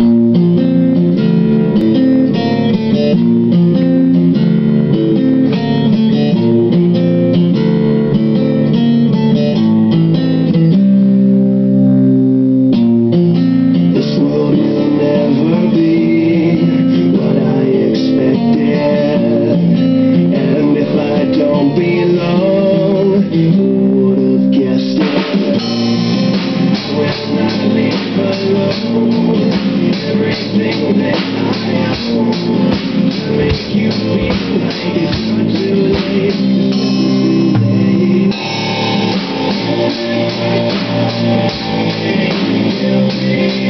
Mm-hmm. everything that I own make you feel like it's Thank you.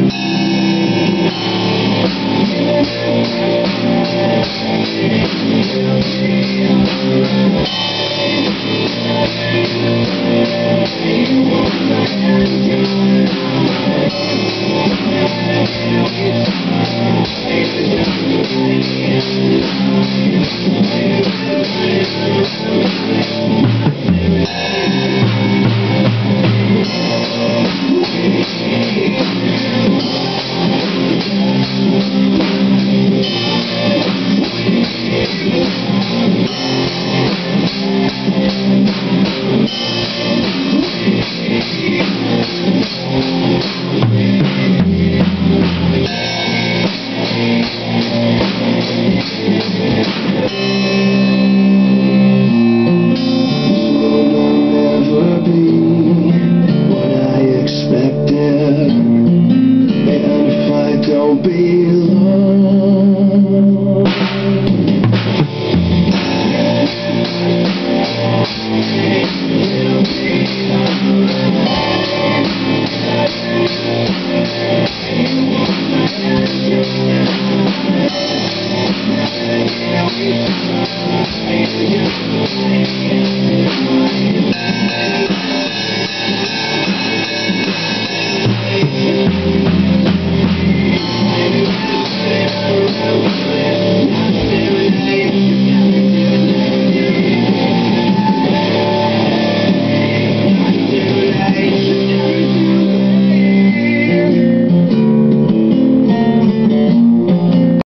won't be long.